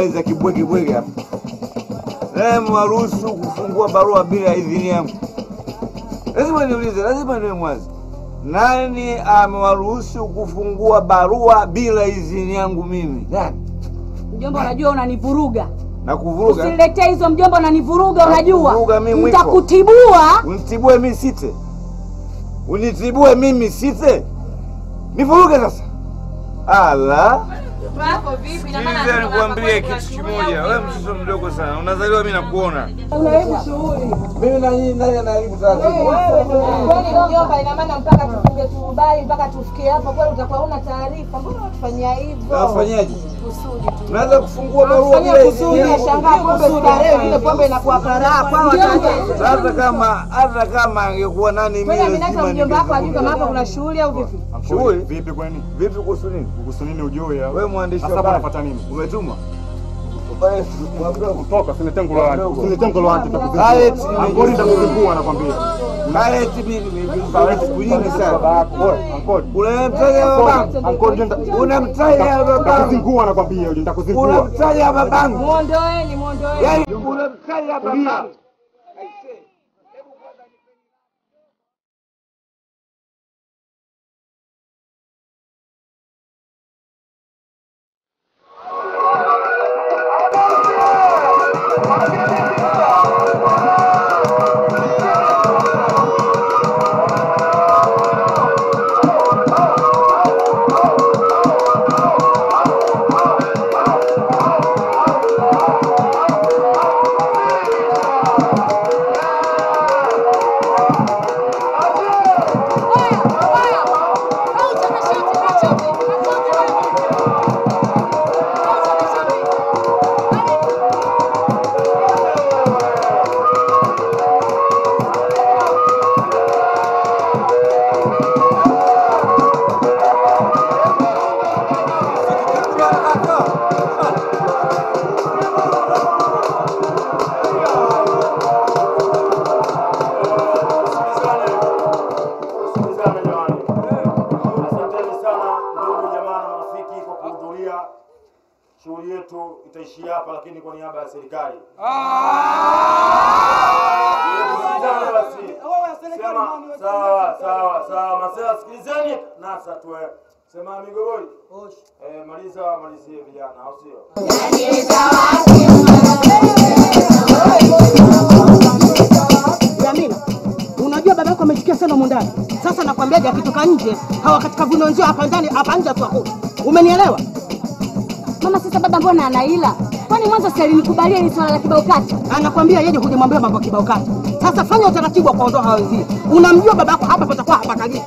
habari za kibwege bwege hapa. Naye mwaruhusu kufungua barua bila idhini yangu. Lazima niulize, lazima niwe mwazi. Nani amewaruhusu kufungua barua bila idhini yangu mimi? Nani? Mjomba, unajua unanivuruga. Na kuvuruga? Usiniletee hizo mjomba, unanivuruga. Unajua nitakutibua. Unitibue mimi site, unitibue mimi site, nivuruge sasa. Ala, sikiliza nikuambie kitu kimoja. Wewe mtoto mdogo sana, unazaliwa mimi nakuona. Mimi na yeye naye anaharibu taratibu? Kwani mjomba, ina maana mpaka tufunge tukubali mpaka tufikie hapo, kweli utakuwa una taarifa? Mbona unatufanyia hivyo? Nafanyaje? Kusudi kufungua barua bila idhini yangu. nashangaa pombe starehe, ile pombe inakuwa karaa kwao watacheza. Hata kama hata kama angekuwa nani mimi Aminata mjomba wako ajue kama hapa kuna shughuli au vipi? Shughuli? Vipi kwani? Vipi kuhusu nini? Kuhusu nini ujue ya? Wewe mwandishi wa habari. unafuata nini? Umetumwa? Kutoka sinete ngulo wanje. Sinete ngulo wanje Kale takuzingua. Angoli takuzingua nakwambia. Kale mimi nimekuwa siku nyingi sana. Angoli. Unamtaja babangu? Angoli nenda. Unamtaja babangu? Takuzingua nakwambia, yule nitakuzingua. Unamtaja babangu? Muondoeni, muondoeni. Yaani unamtaja babangu? Serikali. Sawa sawa sawa, masela sikilizeni na satwe. sema migogoi. Eh, maliza malizie vijana, au sio? Yamina, unajua baba yako amechukia sana humu ndani. Sasa nakwambiaje, akitoka nje hawa katika vunonzio hapa ndani hapa nje tu. Umenielewa? Mama, sasa baba mbona anaila? Kwani mwanzo si alinikubalia hili swala la kibao kati? Anakwambia yeye hujamwambia mambo ya kibao kati. Sasa fanya utaratibu wa kuondoa hao wenzio. Unamjua babako hapa patakuwa hapakaliki.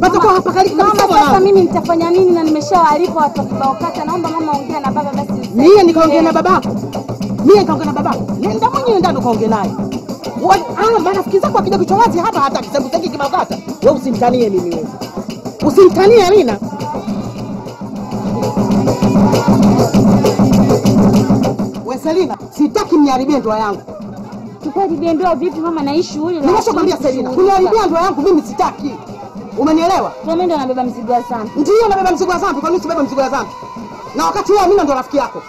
Patakuwa hapakaliki Mama, kabisa sasa mwanangu. mimi nitafanya nini na nimeshawalipa watu wa kibao kati? Naomba mama ongea na baba basi. Mimi nikaongea na babako. Mimi nikaongea na babako. Nenda mwenyewe ndani ukaongea naye. Ah, marafiki zako wakija kichwa wazi hapa hata kisabu chake kibao kati. Wewe usimtanie mimi wewe. Usimtanie Amina. Selina, sitaki mniharibie ndoa yangu. Tukuharibia ndoa vipi mama? Naishi huyu. Nimeshakwambia Selina, kuniharibia ndoa yangu mimi sitaki. Umenielewa? Kwa mimi ndo nabeba mzigo wa dhambi. Ndiyo nabeba mzigo wa dhambi, kwa nini usibebe mzigo wa dhambi? Na wakati huo Amina ndo rafiki yako.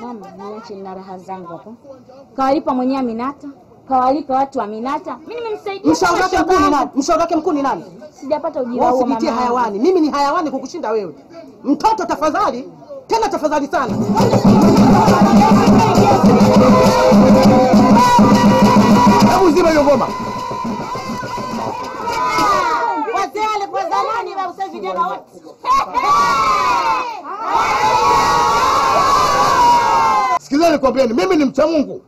Mama, niache na raha zangu hapo. Kawalipa mwenyewe Aminata, kawalipa watu wa Aminata. Mimi nimemsaidia. Mshauri wake mkuu ni nani? Mshauri wake mkuu ni nani? Sijapata ujira huo mama. Usipitie hayawani. Mimi ni hayawani kukushinda wewe. Mtoto tafadhali, tena tafadhali sana. Hebu zima hiyo ngoma. Wazee zamani vijana wote. Nikwambieni, mimi ni mcha Mungu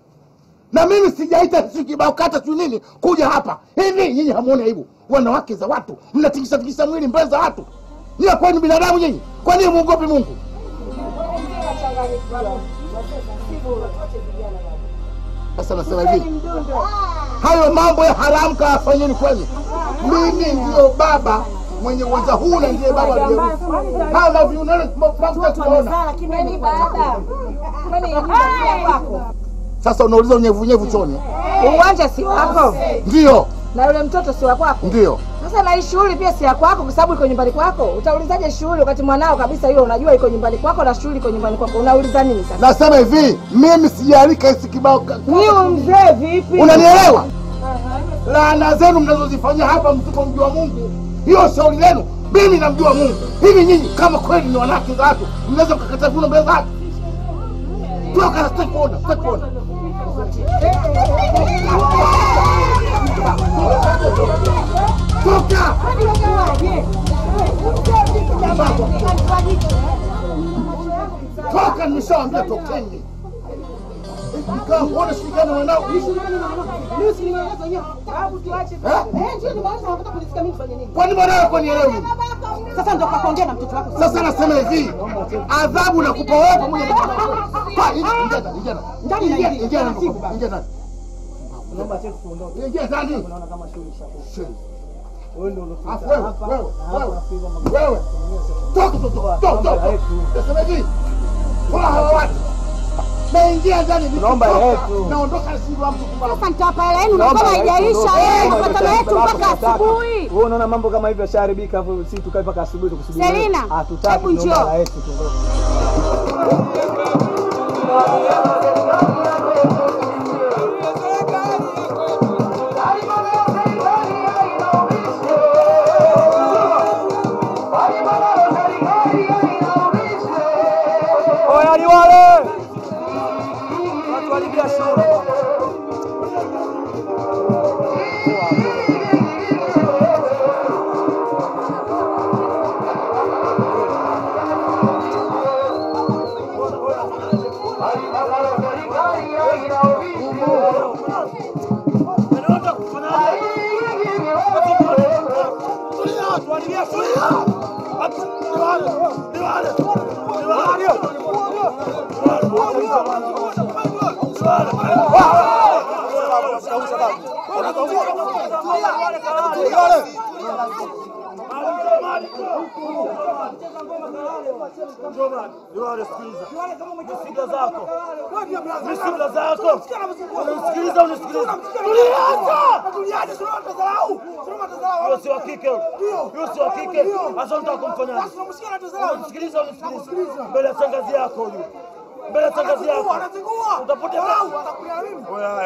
na mimi sijaita siu kibao kata siu nini kuja hapa hivi. Nyinyi hamuoni aibu? Wanawake za watu mnatikisa tikisa mwili mbele za watu. Kwani binadamu nyinyi? Kwa nini muogopi Mungu? Sasa nasema hivi, hayo mambo ya haramu kayafanyeni kwenu. Mimi ndio baba mwenye uwanja huu na ndiye baba aliyeruhusu. Tunaona. Sasa unauliza unyevunyevu choni? Uwanja si wako Ndio, na yule mtoto si wa kwako. ndio. Sasa na shughuli pia si ya kwako, kwa sababu iko nyumbani kwako. Utaulizaje shughuli wakati mwanao kabisa hiyo unajua iko nyumbani kwako na shughuli iko nyumbani kwako? Unauliza nini sasa? Nasema hivi, mimi sijaalika hisi kibao. Ni mzee vipi? Unanielewa? Laana zenu mnazozifanyia hapa mtuko mjua Mungu, hiyo shauri lenu. Mimi namjua Mungu. Hivi nyinyi kama kweli ni wanawake za watu, mnaweza kukata viuno mbele za watu? Toka sitaki kuona, sitaki kuona. Toka! Toka, nimeshaambia tokeni. Mkaa kuona shirikana wanao. Kwani mwanawe kwa nielewi? Sasa ndo kakuongea na mtoto wako. Sasa nasema hivi, adhabu nakupa wewe pamoja na mtoto wako. Ingia ndani, ingia ndani. Ndani Ingia- ingia. ingia ndani, Taratibu basi. ingia ndani. Ingia ndani. Sheni. Afu wewe, wewe, wewe, wewe. Toka, toka, toka, toka. Nasema hivi, toa hawa watu. Naingia ndani, nitoka. Naondoka siku ya mtu. Sasa nitawapa hela yenu na kama haijaisha wewe mapatano yetu mpaka asubuhi. Wewe unaona mambo kama hivyo yashaharibika, afu sisi tukae mpaka asubuhi tukusubiri. Selina, hatutaki hebu njoo. hela yetu tuondoke. Misida zako, misida zako, unisikiliza, unisikiliza. Huyo si wa kike, huyo si wa kike. Sasa unataka kumfanyaje? Unisikiliza, unisikiliza, mbele ya shangazi yako huyu, mbele ya shangazi yako utapotea.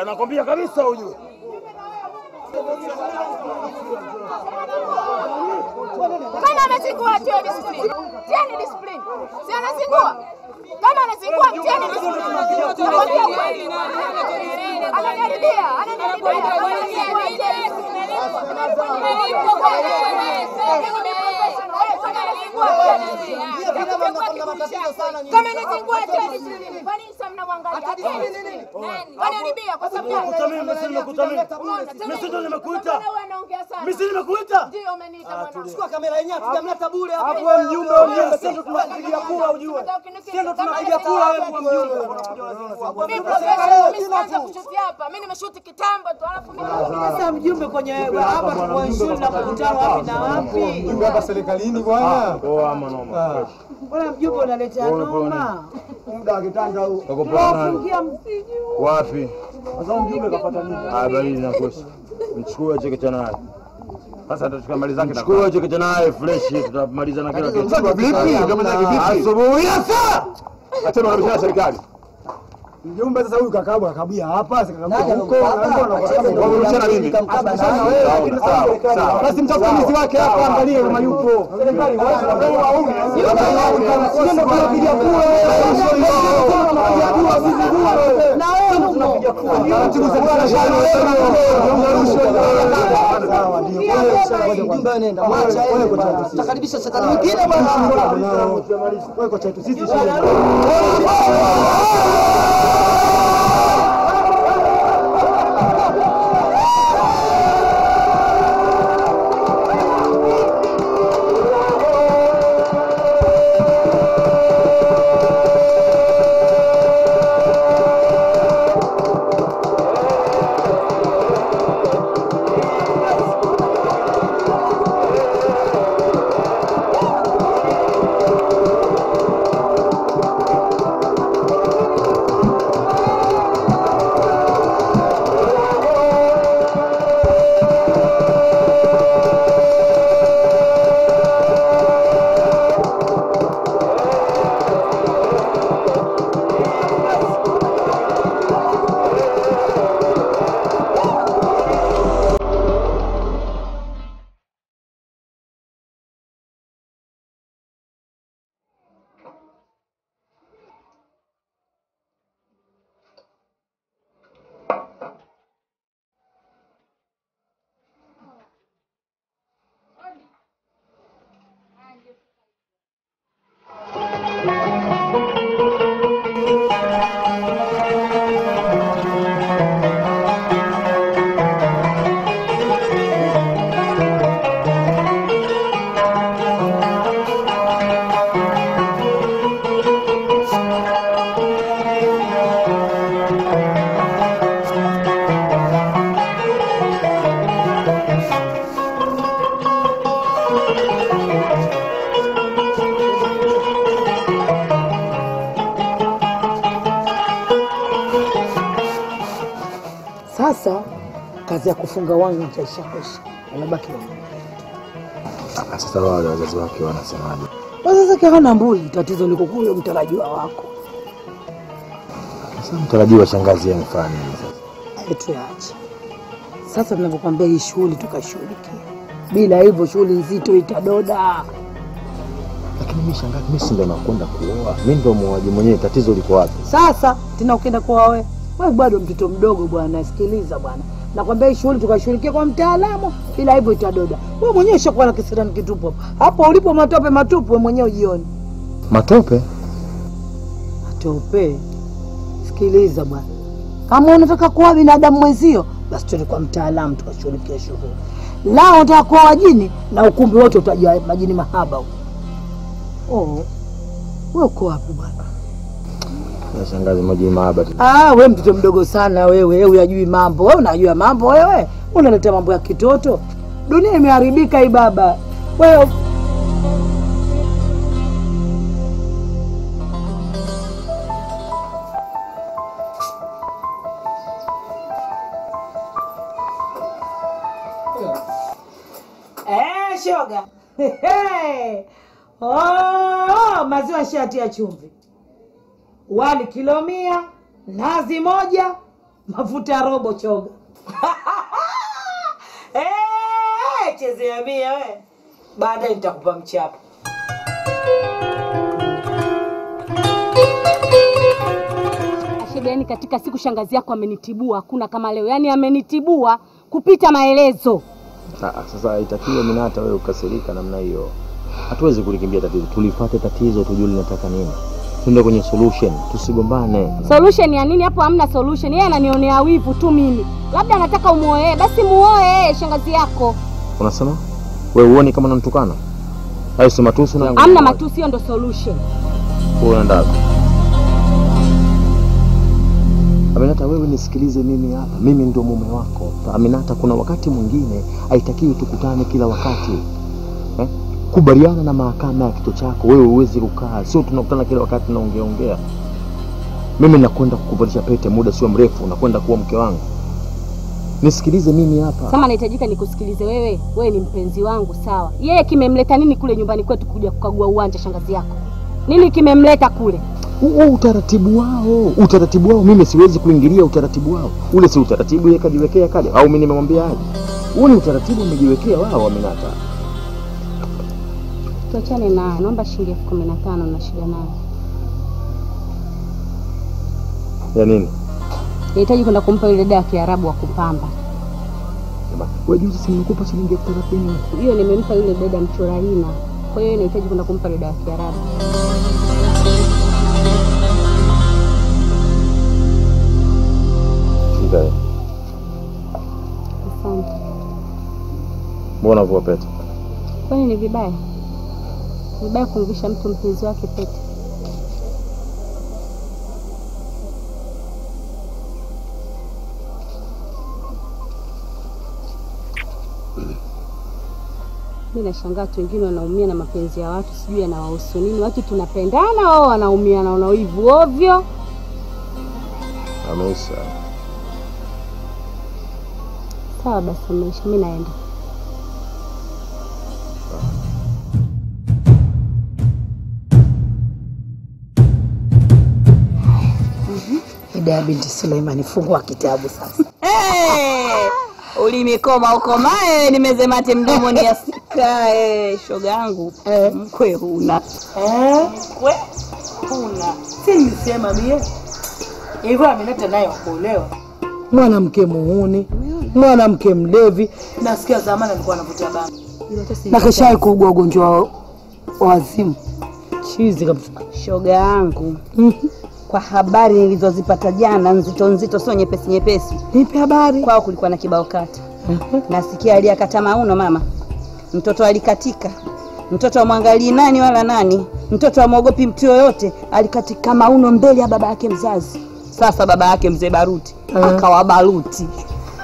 Nakwambia kabisa huyu Kama anazingua tio discipline. Tieni discipline. Si anazingua. Kama anazingua tieni discipline. Ananiharibia, ananiharibia. Kama anazingua tieni discipline. Mjumbe, mjumbe, mjumbe. Mjumbe kwenye hapa kwa shule na mkutano wapi na wapi? hapa serikalini bwana. Noma. Mbona mjumbe unaleta noma? Muda akitanda kitanda huu. Fungia msiju. Wapi? Sasa mjumbe kapata nini? Habari inakosa. Mchukue chekecha naye. Sasa tutachukua mali zake. Mchukue chekecha naye fresh, tutamaliza na kila kitu. Vipi? Asubuhi sasa. Achana na serikali. Mjumbe sasa huyu kakabu akabia hapa, sikakabia huko. Basi mtafute wake hapa, angalie kama yupo. Serikali. Na wewe Takaribisha serikali nyingine bwana. Wewe kocha wetu sisi wanga itaishakwisha, unabaki. Ah, Sasa wale wazazi wake wanasemaje? Wazazi hawana mbuli, tatizo liko kule mtarajiwa wako. Sasa mtarajiwa shangazi amefanya nini sasa? Tuache sasa. Tunavyokwambia hii shughuli tukashughulikia, bila hivyo shughuli nzito itadoda. Lakini mimi shangazi, mimi si ndo nakwenda kuoa, mimi ndo muoaji mwenyewe, tatizo liko wapi? Sasa tena ukienda kuoa wewe, wewe bado mtoto mdogo bwana, sikiliza bwana, nakwambia hii shughuli tukashughulikia kwa mtaalamu, ila hivyo itadoda. Wewe mwenyewe ushakuwa na kisirani kitupu hapo ulipo, matope matupu, wewe mwenyewe ujioni Matope? matope. Sikiliza bwana, kama unataka kuwa binadamu mwenzio, basi tuende kwa mtaalamu tukashughulikia shughuli. La, unataka kuwa wajini na ukumbi wote utajaa majini mahaba. Oh, wewe uko wapi bwana? Shangazi, maji maaba. Ah, we mtoto mdogo sana wewe, wewe unajui mambo. Wewe unajua mambo wewe? Unaleta mambo ya kitoto. Dunia imeharibika hii baba. Wewe Eh, shoga. Oh, maziwa shati ya chumvi. Wali kilo mia, nazi moja, mafuta ya robo choga. Eh, chezea mia we. Baadaye nitakupa mchapo. Ashebe, yani katika siku shangazi yako amenitibua, hakuna kama leo, yani amenitibua kupita maelezo. Ah, Sasa itakiwa mimi hata wewe ukasirika namna hiyo. Hatuwezi kulikimbia tatizo, Tulifate tatizo, tujue linataka nini, tuende kwenye solution, tusigombane. Solution ya nini hapo? Hamna solution. Yeye ananionea wivu tu mimi, labda anataka umuoe, basi muoe shangazi yako. Unasema wewe uone kama namtukana Hayo si matusi na Hamna matusi, hiyo ndo solution. Wewe unaenda? Aminata, wewe nisikilize mimi hapa, mimi ndio mume wako. Aminata, kuna wakati mwingine haitakiwi tukutane kila wakati eh? Kubaliana na mahakama ya kito chako, wewe uwezi kukaa, sio tunakutana kila wakati naongeaongea. Mimi nakwenda kukuvalisha pete muda sio mrefu, nakwenda kuwa mke wangu. Nisikilize mimi hapa. Kama nahitajika nikusikilize wewe, wewe ni mpenzi wangu sawa. Yeye kimemleta nini kule nyumbani kwetu kuja kukagua uwanja shangazi yako? Nini kimemleta kule? Huo utaratibu wao, utaratibu wao, mimi siwezi kuingilia utaratibu wao. Ule si utaratibu yeye kajiwekea kale, au mimi nimemwambia aje? Huo ni utaratibu umejiwekea wao, Aminata. Tuachane naye, naomba shilingi elfu kumi na tano na shida nayo. Ya nini? Nahitaji kwenda kumpa yule dada ya Kiarabu wa kupamba. Wewe juzi si nimekupa shilingi elfu thelathini. Hiyo nimempa yule dada mchora hina. Kwa hiyo nahitaji kwenda kumpa dada ya Kiarabu. Asante. Mbona vua pete? Kwani ni vibaya? Vibaya kumvisha mtu mpenzi wake pete? Mi nashangaa watu wengine wanaumia na mapenzi ya watu, sijui yanawahusu nini. Watu tunapendana, wao wanaumia na wana wivu ovyo. Amesa Sawa basi, ameisha. Mi naenda. Hidaya binti Suleimani, fungua kitabu sasa. Hey, ulimikoma ukomae, nimezemate mdomoni Hey, Shoga yangu mkwe huna Eh? mkwe huna. Si nisema mie hivyo, ameleta naye kuolewa mwanamke muhuni, mwanamke mlevi. Nasikia zamani alikuwa anavutia bangi na kisha kuugua ugonjwa wa wa wazimu, chizi kabisa. Shoga yangu kwa habari nilizozipata jana, nzito nzito, sio nyepesi nyepesi. Nipe habari. Kwao kulikuwa na kibao kata, nasikia aliyakata mauno mama, mtoto alikatika, mtoto amwangalii nani wala nani, mtoto amwogopi mtu yoyote, alikatika mauno mbele ya baba yake mzazi. Sasa baba yake mzee Baruti akawa Baruti.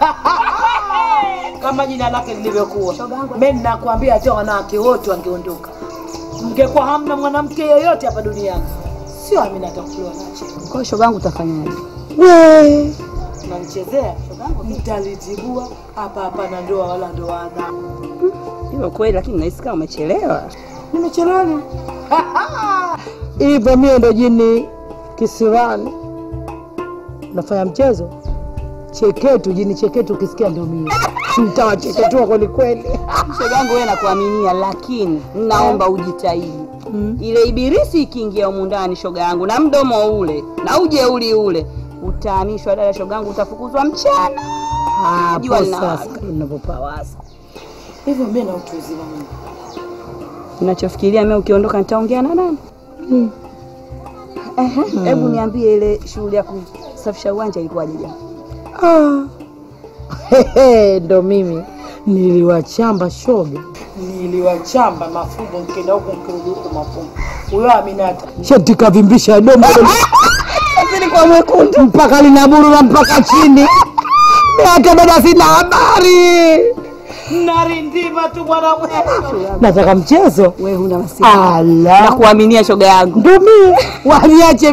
kama jina lake lilivyokuwa. Mimi ninakwambia hata wanawake wote wangeondoka, mngekuwa hamna mwanamke yoyote hapa duniani, sio Aminata na nache. Kwa hiyo shogangu utafanyaje? We unanichezea, nitalitibua hapa hapa na ndoa wala ndoa adhabu. Hiyo kweli, lakini nahisi kama umechelewa. Nimechelewa? Hivyo mie ndo jini kisiwani nafanya mchezo cheketu, jini cheketu, ukisikia ndo mie nitawacheketua kweli kweli. Shoga yangu wewe nakuaminia, lakini naomba ujitahidi. Ile ibirisi ikiingia humu ndani, shoga yangu, na mdomo ule na ujeuli ule, utaamishwa dada, shoga yangu, utafukuzwa mchana. Hapo Jua sasa linawaka. hivyo, mimi na utu uzima wangu Unachofikiria mimi ukiondoka nitaongea na nani? Ehe, Hebu niambie ile shughuli ya kusafisha uwanja ilikuwaje jana? Ah. Hehe, ndo mimi niliwachamba shoga, niliwachamba mafumbo, mkenda huku mkirudi huku mafumbo. Huyo Aminata shati kavimbisha domo kwa mwekundu mpaka linaburura mpaka chini. Hata dada sina habari, narindima tu bwana mwetu. Nataka mchezo wewe, huna wasiwasi. Nakuaminia shoga yangu. ndo mie, waniache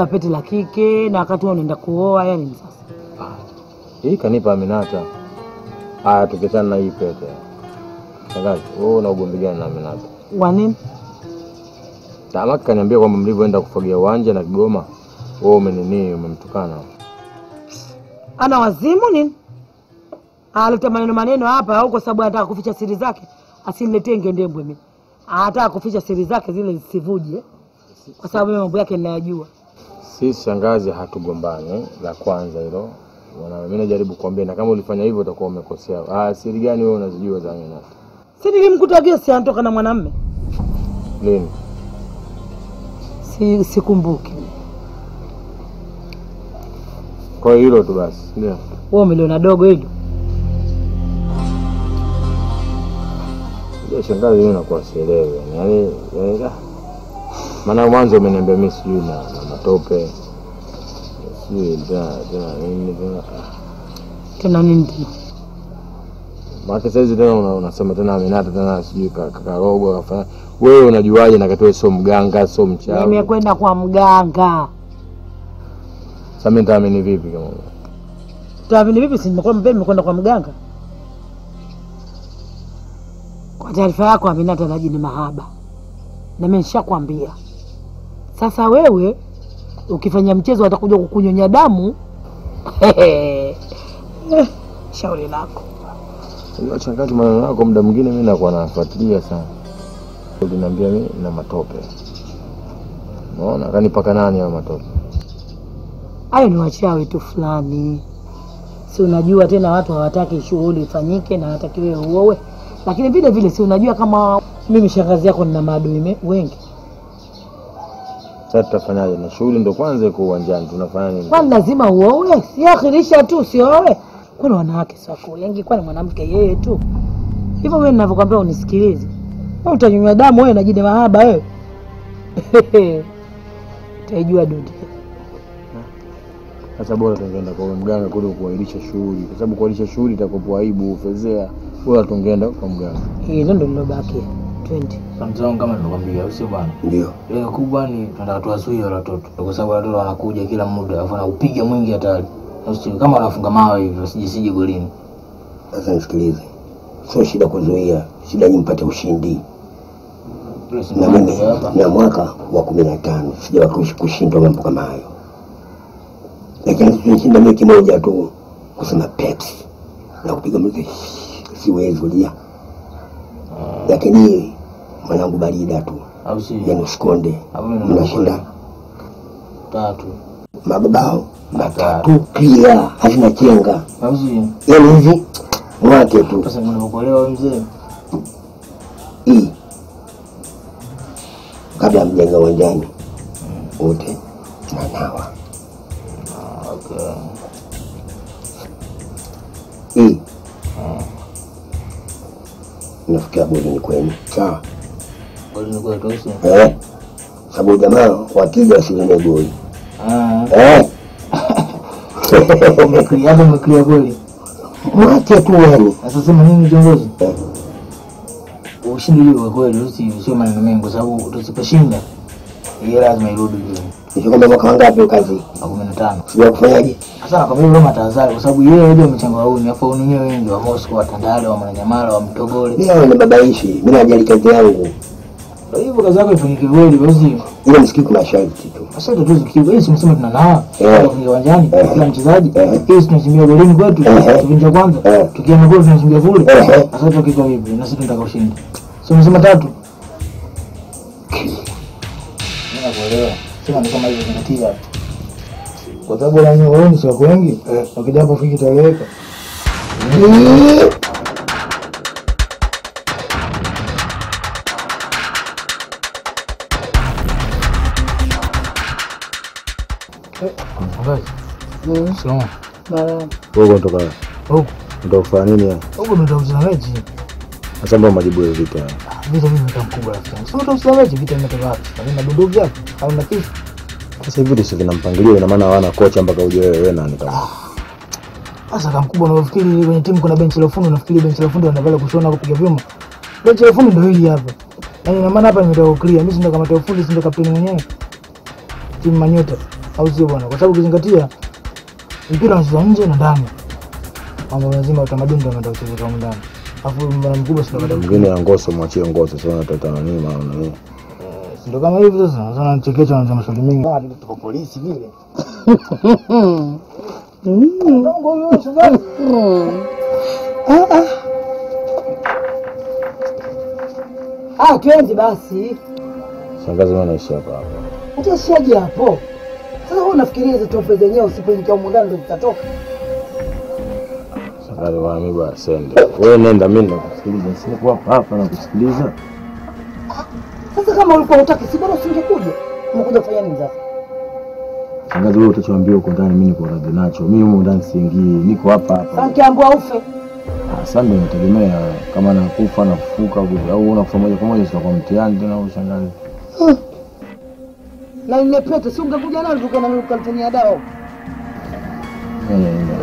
Umevaa pete la kike na wakati huo unaenda kuoa, yani ni sasa Hii kanipa Aminata. Haya, tukichana na hii pete. Shangazi, wewe una ugomvi gani na Aminata? wa nini? Tamaki kaniambia kwamba mlivyoenda kufagia uwanja na Kigoma, wewe umenini, umemtukana. Ana wazimu nini? Aleta maneno maneno hapa au kwa sababu anataka kuficha siri zake? Asiniletee ngendembwe mimi. Anataka kuficha siri zake zile zisivuje, kwa sababu mambo yake ninayajua. Sisi shangazi, hatugombani. La kwanza hilo. Mimi najaribu kuambia, na kama ulifanya hivyo utakuwa umekosea. Ah, siri gani wewe unazijua za Aminata? Si nilimkuta gesi anatoka na mwanamume, Lini? si sikumbuki. Kwa hiyo hilo tu basi, ndio. Wewe umeliona dogo hilo? Ndio shangazi, mimi nakuwa sielewi yani, yani ah. Maana mwanzo umeniambia mi sijui na, matope sijui tena nini tena. Tena nini tena? maana saizi tena unasema tena Aminata tena sijui kakarogo kafanya. Wewe unajuaje na katoe sio mganga sio mchawi? Nimekwenda kwa mganga. Sasa mimi nitaamini vipi kama Taamini vipi? Si nimekuwa nimekwenda kwa mganga. Kwa taarifa yako, Aminata najini mahaba, na mimi nishakwambia. Sasa wewe ukifanya mchezo watakuja kukunyonya damu. Shauri lako. Unajua changamoto maneno yako muda mwingine mimi nakuwa nafuatilia sana. Uliniambia mimi na matope. Unaona kanipaka nani hayo matope? Hayo ni wachawi tu fulani, si unajua tena, watu hawataki shughuli ifanyike na hatakiwe wewe uowe, lakini vile vile si unajua kama mimi shangazi yako nina maadui wengi, Sasa tutafanyaje? Na shughuli ndo kwanza iko uwanjani, tunafanya nini? kwani lazima uoe? Si akhirisha tu usioe. Kwani wanawake si wako wengi? Kwani mwanamke yeye tu hivyo? Wewe ninavyokwambia unisikilize, wewe utanyunywa damu wewe na jina mahaba wewe utaijua dunia. Sasa bora tungeenda kwa mganga kule kuahirisha shughuli, kwa sababu kuahirisha shughuli itakuwa aibu, fezea. Bora tungeenda kwa mganga. Hilo ndio lilobakia. Twende. Mzee wangu kama nilikwambia, au sio bwana? Ndio. Lengo kubwa ni tunataka tuwazuie wale watoto, kwa sababu watoto wanakuja kila muda, afu anaupiga mwingi hatari, Au sio? kama wanafunga mawe hivyo, sije sije golini. Sasa nisikilize, sio shida kuzuia, shida ni mpate ushindi. Na mimi na mwaka wa kumi na tano sijawahi kushindwa mambo kama hayo, lakini tunashinda mechi moja tu kusema Pepsi. na kupiga mziki siwezi kulia, lakini mwanangu barida tu, yani usikonde, mnashinda. Tatu. Mabao matatu. Pia. Hazina chenga, yani hivi mwake tu. Kabla mjenga uwanjani. Wote nanawa okay. Nafikia golini kwenu. Sawa eh? sababu jamaa wasilime goli. Ah. Eh? hapo umeclear kweli mwache tu yani sasa sema nini kiongozi? Ushindi ule wa kweli usi sio maneno mengi kwa sababu tusiposhinda hiyo lazima irudi juu mwaka wangapi kazi? Kumi na tano. Sijua kufanyaje sasa nakwambia Roma tahadhari kwa sababu yeye ndio mchango wa uni afu wenyewe wengi wa Moscow wa Tandale wa Mwananyamala wa Mtogole. Mimi ni babaishi mimi najali kazi yangu ndio hivyo kazi yako ifanyike kweli basi ile msikiti kuna sharti tu sasa ndio tuzi kitu hii simsema tunanawa Eh. kwa uwanjani Eh. kila mchezaji Eh. hii tunachimbia golini kwetu Eh. kipindi cha kwanza Eh. tukienda goli tunachimbia kule Eh. sasa tukiko vipi na sisi tunataka ushindi sio msema tatu mimi nakuelewa sema ni kama hizo zingatia kwa sababu wale wenye waoni si wako wengi wakija hapo fiki itaeleweka Salama. Wewe unatoka kufanya nini hapa? Ndo tunacheza mechi. Sasa mbona majibu ya vita? Vita mimi mkubwa rafiki yangu. Sio utauza mechi vita imetoka wapi? Mimi na bunduki yako au na kisu. Sasa hivi si vina mpangilio, ina maana hawana kocha mpaka uje wewe wewe nani kama. Sasa kama mkubwa unafikiri kwenye timu kuna benchi la fundi unafikiri benchi la fundi wanavala kushona kupiga vyuma. Benchi la fundi ndio hili hapa. Yaani ina maana hapa nimetoka clear. Mimi si ndo kama ufundi, si ndo kapteni mwenyewe. Timu manyota au sio bwana? Kwa sababu ukizingatia mpira za nje na ndani. Mambo lazima utamaduni ndio unataka kucheza kwa ndani. Alafu mbona mkubwa sio ndo mwingine ya ngoso mwachie ngoso, sio unataka nini maana nini? Ndio kama hivi sasa, sasa unanichekesha na maswali mengi. Vile tuko polisi vile. Ndongo huyo. Ah, twende basi. Shangazi mimi naishi hapa hapa. Utaishaje hapo? Wewe unafikiria hizo tofe zenyewe usipoingia humu ndani ndio zitatoka? Safari bwana mimi bwana sende. Wewe nenda mimi nakusikiliza. Siko hapa hapa nakusikiliza. Sasa kama ulikuwa hutaki, si bora usingekuja. Umekuja kufanya nini sasa? Shangazi wewe utachoambia huko ndani mimi niko radhi nacho. Mimi huko ndani siingii. Niko hapa hapa. Sasa kiambua ufe, Ah, Sasa ndio nategemea kama nakufa na kufuka au unakufa moja kwa moja sitakuwa mtihani tena au shangazi. Na ile pete si ungekuja nayo tukana ukanifanyia dawa. leo ndio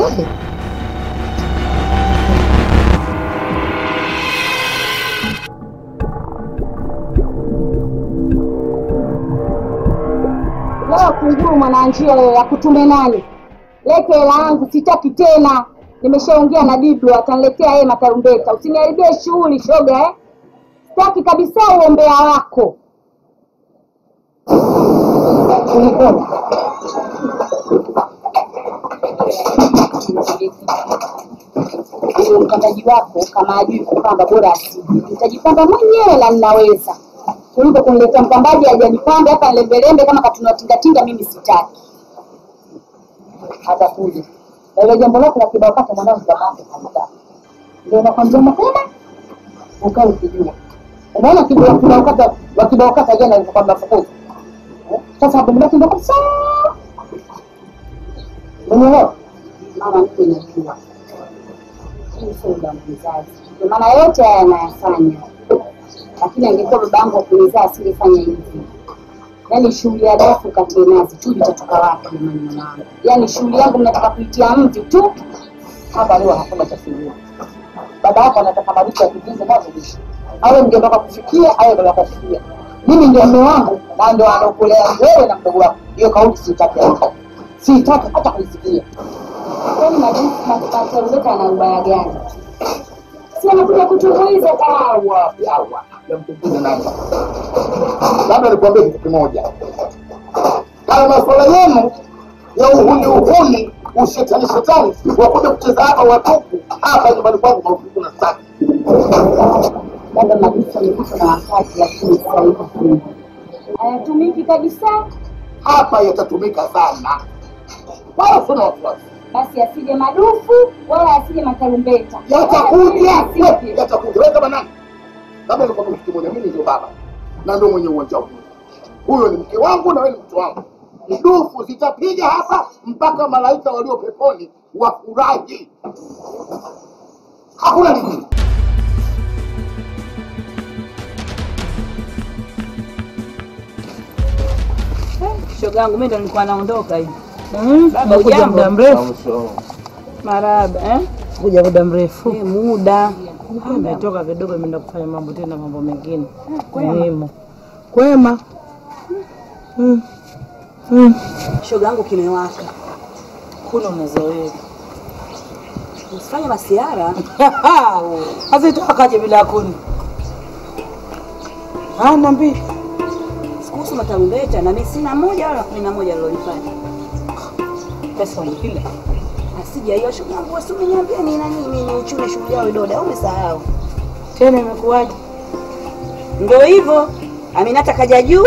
na njia Leo kunguru mwananjia leo ya kutume nani? Lete hela yangu, sitaki tena. Nimeshaongea na Diblo, ataniletea yeye matarumbeta. Usiniharibie shughuli shoga eh. Sitaki kabisa uombea wako. Huyo mpangaji wako kama ajui kupamba bora asije. Nitajipamba mwenyewe na ninaweza kuliko kumletea mpambaji hajanipamba hapa lembelembe kama katunua tingatinga, mimi sitaki. Atakuja na ile jambo lako la kibao kata mwanao ndio nakwambia mapema ukae ukijua. Umeona kibao kuna kata wa kibao kata jana nilikwambia fukuzi. Sasa hapo mbaki ndio kabisa. Umeelewa? Mama mtu inajua. Hii sio damu mzazi. Ndio maana yote haya anayafanya lakini angekuwa baba yangu akunizaa asingefanya hivi. Yaani shughuli ya dafu kati nazi tu litatoka wapi jamani mwanangu? Yaani shughuli yangu mnataka kuitia mtu tu. Hapa leo hakuna cha. Baba yako anataka mabichi ya kijizi mwanzo mwisho. Awe ndio mpaka kufikia, awe ndio kufikia. Mimi ndio mume wangu na ndio anaokulea wewe na mdogo wako. Hiyo kauli sitaki. Sitaki hata kuisikia. Kwani matarumbeta na ubaya gani? Si anakuja kutumbuiza kawa yawa, yamtukuza nani? Labda nikwambie kitu kimoja, haya masuala yenu ya uhuni uhuni ushetani shetani wakuja kucheza hapa watupu hapa nyumbani kwangu mautupu na staki. Baba madufu yamepitwa na wakati, lakini sasa hivi hayatumiki kabisa. Hapa yatatumika sana, wala sina wasiwasi. Basi asije madufu wala asije matarumbeta, Yatakuja, Asije. yatakuja. Wewe kama nani? Labda nikwambie kitu kimoja, mimi ndio baba na ndio mwenye uwanja huu. Huyo ni mke wangu na wewe ni mtu wangu. Dufu zitapiga hapa mpaka malaika walio peponi wafurahi. Hakuna lingine. Shoga yangu mimi ndo nilikuwa naondoka hivi. Baba Umekuja muda mrefu. Marahaba eh? Kuja muda mrefu. Eh, muda. Nimetoka kidogo nimeenda kufanya mambo tena mambo mengine kwema. muhimu. Kwema. Mm. Mm. Shoga yangu kimewaka. Kuna umezoea. Usifanye masiara. Itawakaje bila kuni? Ah. Sikuhusu matarumbeta na mimi sina moja wala kumi na moja nilolifanya. Pesa walipile. Asija hiyo shughuli yangu wewe umeniambia ni nani mimi ni uchune shughuli yao doda au umesahau? Tena imekuwaje? Ndio hivyo. Aminata kaja juu,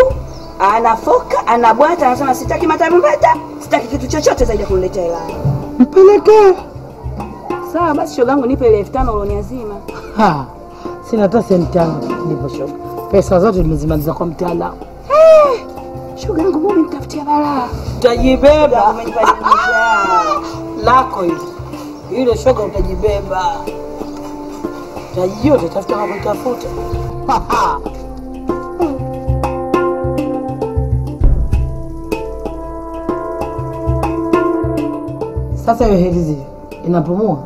anafoka, anabwata, anasema sitaki matarumbeta, sitaki kitu chochote zaidi ya kuniletea hela. Mpelekee. Sawa basi shoga yangu nipe ile elfu tano ulioniazima. Ha. Sina hata senti tano nipo shoga. Pesa zote nimezimaliza kwa mtaalamu. Shoga yangu mbona nitafutia balaa? Utajibeba. Lako hilo. Hilo shoga utajibeba. Utajijua utatafuta kwa kutafuta. Sasa hiyo herizi inapumua?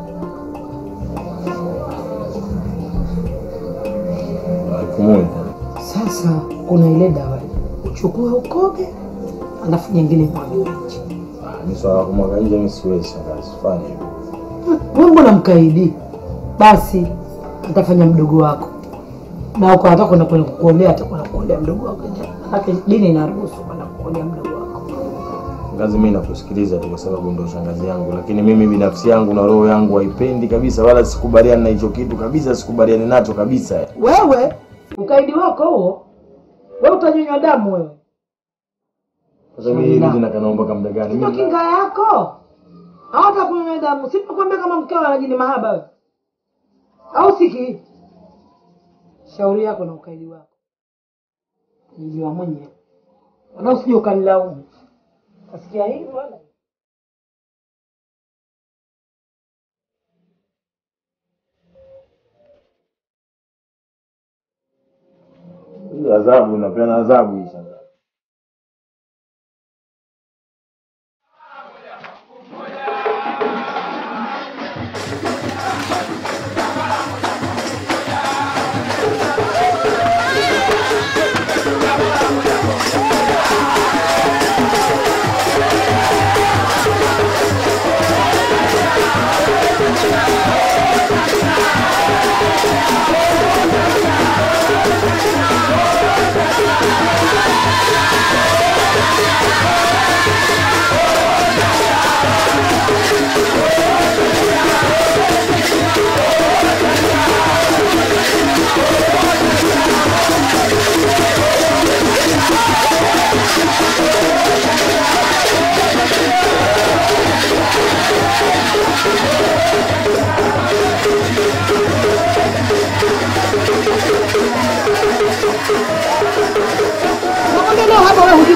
Sasa kuna ile dawa uchukue ukoge, alafu nyingine mwage nje. Ni swala kumwaga nje, mimi siwezi shangazi, fanya hivyo. Wewe mbona mkaidi? Basi atafanya mdogo wako na uko hata kuna kwenye kukuolea, kuna kuolea mdogo wako. Hata dini inaruhusu kwenda kuolea mdogo wako. Shangazi, mimi nakusikiliza tu kwa sababu ndio shangazi yangu, lakini mimi binafsi yangu na roho yangu haipendi kabisa, wala sikubaliani na hicho kitu kabisa, sikubaliani nacho kabisa. Wewe ukaidi wako huo, wewe utanyonywa damu wewe. Sasa mimi hili jina kanaomba kama muda gani? Ndio kinga yako. Hawata kunyonywa damu. Si nakwambia kama mkeo anajini mahaba wewe. Au siki? Shauri yako na ukaidi wako. Nijua mwenyewe. Wala usije ukanilaumu. Kasikia hivi wala? Adhabu inapeana adhabu hii shangazi. Nakwambia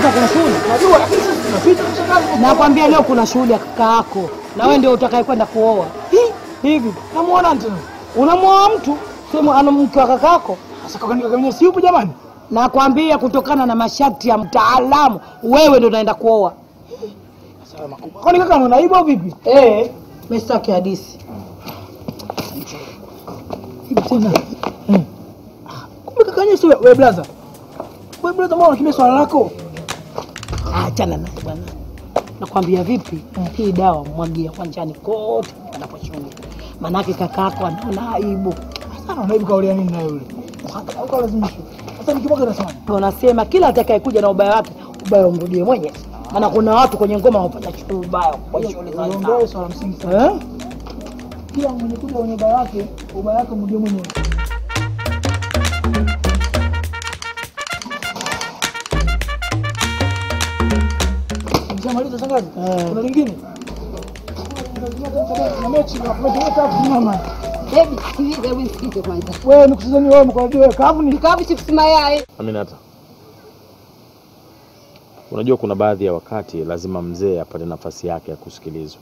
hapa kuna shughuli. Unajua lakini sisi tunapita. Nakwambia leo kuna shughuli ya kaka yako na wewe ndio utakayekwenda kuoa. Hivi, namuona tena. unamwoa mtu sema ana mke wa kaka yako. Sasa kaka nika kwenye si yupo jamani. Nakwambia kutokana na masharti ya mtaalamu wewe ndio unaenda kuoa. Kwa nini Kwani kaka una aibu vipi? Eh, mimi sitaki hadithi. Hivi tena. Mm. Kumbe kaka yenyewe si wewe blaza. Wewe brother, mbona unakimbia swala lako? Achana naye bwana. Nakwambia vipi, hii dawa mwagia kwanjani kote anapochunga. Manake kakako anaona aibu. Unasema kila atakayekuja na ubaya wake, ubaya umrudie mwenye, maana kuna watu kwenye ngoma wapata kitu ubaya kwa shughuli za Uondoe swala msingi. Eh? Kila mwenye kuja kwenye ubaya wake, ubaya wake umrudie mwenyewe. Mshamaliza shangazi? Kuna lingine? Na mechi na mechi yote hapo mama. Baby, sikiliza hebu nisikize kwanza. Wewe nikusizani wewe mkwambia wewe kavu ni Kavu chips mayai. Aminata, unajua kuna baadhi ya wakati lazima mzee apate nafasi yake ya kusikilizwa,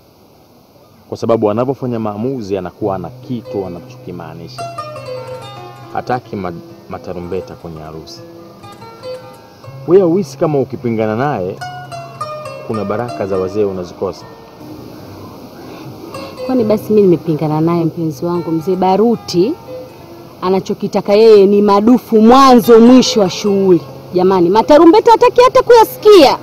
kwa sababu anapofanya maamuzi anakuwa ana kitu anachokimaanisha. Hataki ma matarumbeta kwenye harusi. Wewe uhisi kama ukipingana naye kuna baraka za wazee unazikosa? Kwani basi mimi nimepingana naye mpenzi wangu mzee Baruti anachokitaka yeye ni madufu mwanzo mwisho wa shughuli. Jamani, matarumbeta hataki hata kuyasikia.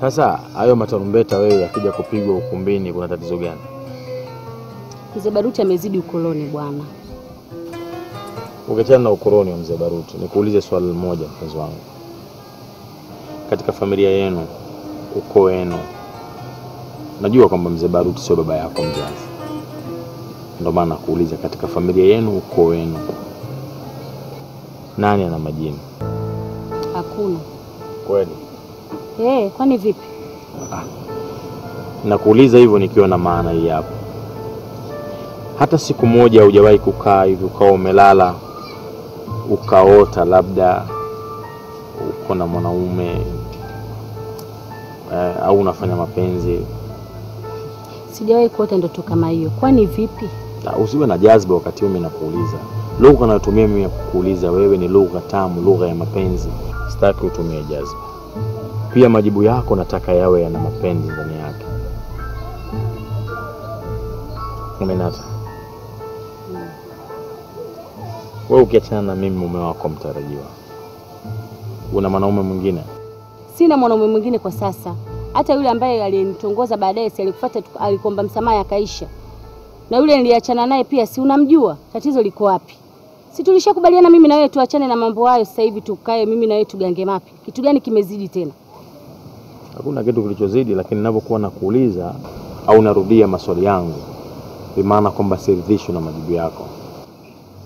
Sasa hayo matarumbeta wewe yakija kupigwa ukumbini, kuna tatizo gani? Mzee Baruti amezidi ukoloni bwana. Ukiachana na ukoloni wa mzee Baruti, nikuulize swali moja mpenzi wangu. Katika familia yenu, ukoo wenu, najua kwamba mzee Baruti sio baba yako mzazi, ndio maana nakuuliza, katika familia yenu, ukoo wenu, nani ana majini? Hakuna. Kweli Eh, kwani vipi? nakuuliza hivyo nikiwa na maana hii hapo. Hata siku moja hujawahi kukaa hivi ukawa umelala ukaota labda uko na mwanaume eh, au unafanya mapenzi Sijawahi kuota ndoto kama hiyo. Kwani vipi? Na usiwe na jazba wakati mimi nakuuliza. Lugha nayotumia mimi ya kukuuliza wewe ni lugha tamu, lugha ya mapenzi. Sitaki utumie jazba. Pia majibu yako nataka yawe yana mapenzi ndani yake. Aminata, wewe ukiachana na mimi mume wako mtarajiwa, una mwanaume mwingine? Sina mwanaume mwingine kwa sasa. Hata yule ambaye alinitongoza baadaye, si alikufuata, alikomba alikuomba msamaha akaisha. Na yule niliachana naye pia, si unamjua? Tatizo liko wapi? Si tulishakubaliana mimi na wewe tuachane na mambo hayo, sasa hivi tukae mimi na wewe tugange mapi? Kitu gani kimezidi tena? Hakuna kitu kilichozidi, lakini ninapokuwa nakuuliza au narudia maswali yangu, bimaana kwamba siridhishwi na majibu yako.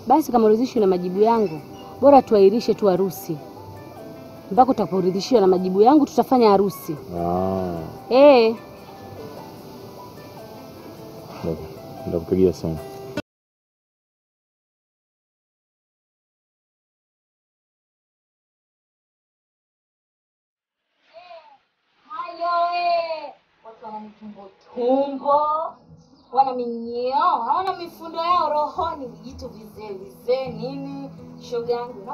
Basi kama uridhishwi na majibu yangu, bora tuahirishe tu harusi mpaka utakaporidhishiwa na majibu yangu, tutafanya harusi. Ah, Eh, Ndakupigia simu. tumbo wana minyoo hawana mifundo yao rohoni. Vijitu vizee vizee nini? Shoga yangu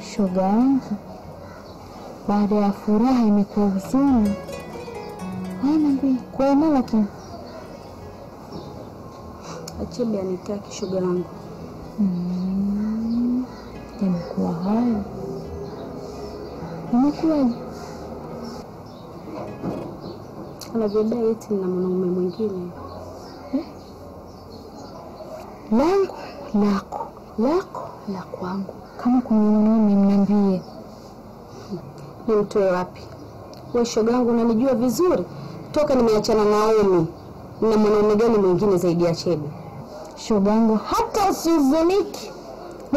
Shoga yangu, baada ya furaha imekuwa huzuni. Niambie, kwa nini lakini? Achebe anitaki shoga yangu. Mm, Imekuwa hayo. Imekuwaje? Anavyodai eti na mwanaume mwingine. Langu lako, lako la kwangu. Kama kuna mwanaume ni Nimtoe wapi? Wewe shoga yangu unanijua vizuri, toka nimeachana na Naomi na mwanaume gani mwingine zaidi ya Chebe? Shoga yangu, hata usihuzuniki.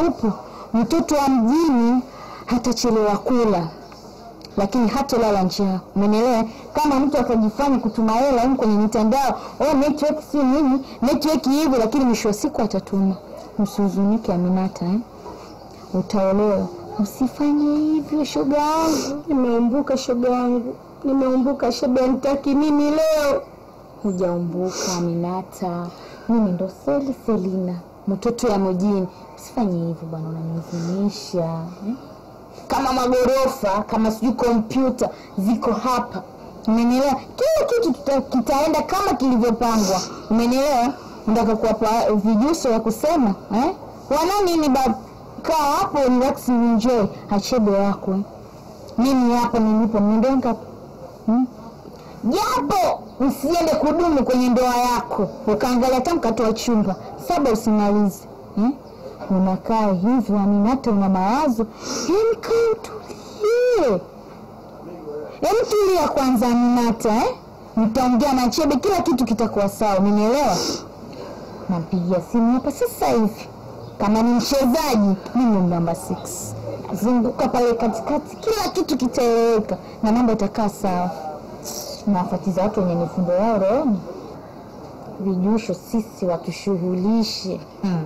Upo mtoto wa mjini hatachelewa kula, lakini hata lala njaa. Umenielewa? Kama mtu akajifanya kutuma hela huko kwenye mitandao, oh, network si nini, network hivi, lakini mwisho wa siku atatuma. Usihuzunike Aminata, eh? Utaolewa. Usifanye hivyo shoga yangu. Nimeumbuka shoga yangu, nimeumbuka. shoga, nitaki mimi leo. Hujaumbuka Aminata, mimi ndo Seli Selina, mtoto ya mjini. Usifanye hivyo bwana, unanihuzunisha eh? Kama magorofa kama sijui kompyuta ziko hapa, umenielewa? Kila kitu kita, kitaenda kama kilivyopangwa, umenielewa? Nataka kuwapa vijuso ya kusema eh? wana nini baba, kaa hapo relax, enjoy achebe wako eh? Mimi hapa nilipo nimedonga hmm? japo usiende kudumu kwenye ndoa yako ukaangalia hata mkatoa chumba saba usimalize hmm? unakaa hivyo hata una mawazo? Hem, kaa utulie. Kwanza Aminata eh? Mtaongea na Chebe, kila kitu kitakuwa sawa, umenielewa? Nampigia simu hapa sasa hivi, kama ni mchezaji mimi ni namba 6 zunguka pale katikati, kila kitu kitaeleweka na mambo yatakaa sawa. Nawafatiza watu wenye mifundo yao rohoni, vijusho sisi watushughulishe hmm.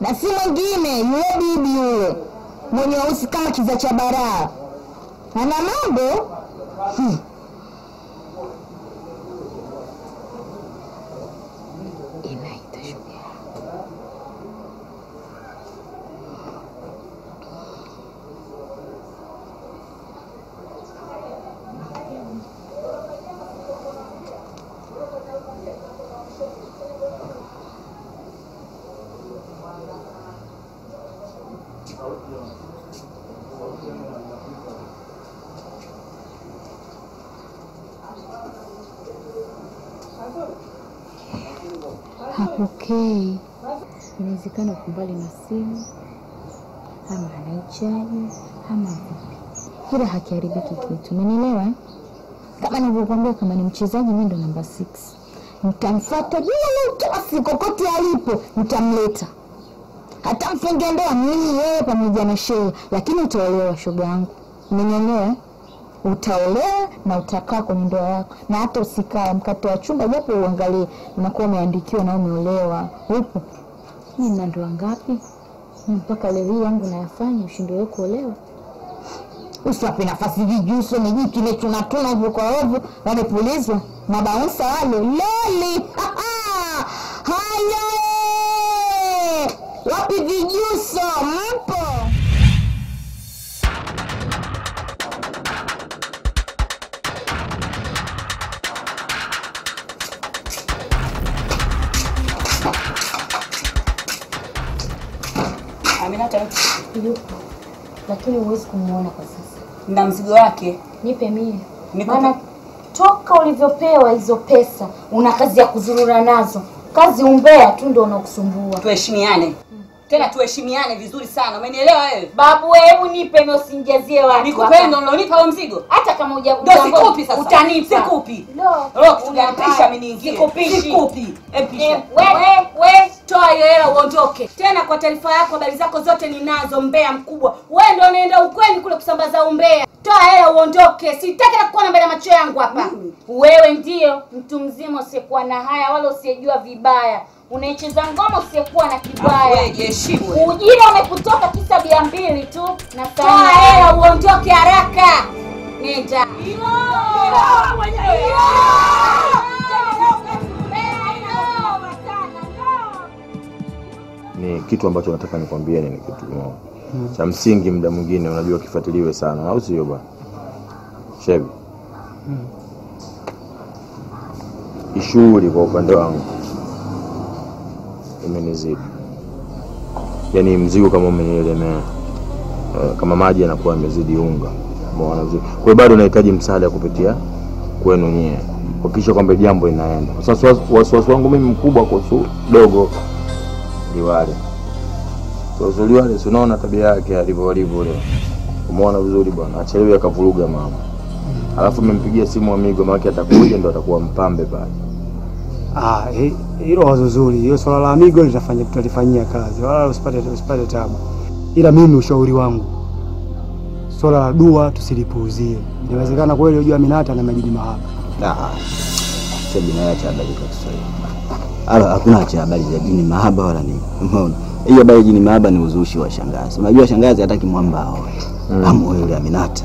na si mwingine yule bibi yule mwenye weusi kama kiza cha baraa ana mambo hmm. Inawezekana uko mbali na simu, ama anaichaji ama vipi, kila hakiharibiki kitu. Umenielewa? Kama nilivyokuambia, kama ni mchezaji, mimi ndo namba 6 nitamfuata bila utasi, kokote alipo nitamleta, hata mfunge ndoa mimi yeye pamoja na shehe, lakini utaolewa, shoga yangu. Umenielewa? utaolewa na utakaa kwenye ndoa yako, na hata usikae mkate wa chumba, japo uangalie unakuwa umeandikiwa na umeolewa. Upo mimi na ndoa ngapi? Mpaka leo hii yangu nayafanya, ushindi wewe kuolewa. Usiwape nafasi vijuso miji kimetunatuna hivyo kwa ovyo, wamepulizwa mabaunsa wale loli. haya wapi vijuso mpo yupo, lakini huwezi kumuona kwa sasa. na mzigo wake. Nipe mie, maana toka ulivyopewa hizo pesa una kazi ya kuzurura nazo, kazi umbea tu ndio unakusumbua. tuheshimiane tena tuheshimiane vizuri sana umenielewa wewe Babu, hebu nipe na usinjazie watu. nikupe ndo unanipa huo mzigo Hata kama uja ndo sikupi sasa utanipa. sikupi No. Roho kitu gani? Pisha mimi niingie. Sikupishi. Sikupi. Empisha. Wewe we, we, we. toa hiyo hela uondoke tena kwa taarifa yako habari zako zote ninazo mbea mkubwa wewe ndo unaenda ukweli kule kusambaza umbea toa hela uondoke sitaki na kuona mbele ya macho yangu hapa Wewe ndio mtu mzima usiyekuwa na haya wala usiyejua vibaya, unaicheza ngoma usiyokuwa na kibaya. Ujira umekutoka kisa bia mbili tu na toa hela uondoke haraka nenda ni kitu ambacho nataka nikwambie ni kitu kimoja cha msingi. Muda mwingine unajua kifuatiliwe sana, au sio bwana Shebi? hmm. Ishughuli kwa upande wangu imenizidi, yaani mzigo kama umenielemea, Eh, kama maji yanakuwa yamezidi unga. Kwa hiyo bado nahitaji msaada kupitia kwenu nyie kuhakikisha kwamba jambo linaenda. Sasa wasi- wasiwasi wangu mimi mkubwa kuhusu dogo Liwale. Kuhusu Liwale si unaona tabia yake alivyo alivyo leo. Umeona vizuri bwana, achelewe akavuruga mama. Alafu mmempigia simu Amigo maana atakuja ndo atakuwa mpambe pale. Ah, hi- hilo wazo zuri. Hiyo swala la amigo litafanya tutalifanyia kazi, wala usipate usipate tabu. Ila mimi ushauri wangu, swala la dua tusilipuuzie. Inawezekana kweli unajua Aminata na majini mahaba. Shebi na acha habari kwa Kiswahili. Ala, hakuna cha habari za jini mahaba wala nini. Umeona? Hiyo habari ya jini mahaba ni uzushi wa shangazi. Unajua shangazi hataki mwamba aoe. Mm. Amoe yule Aminata.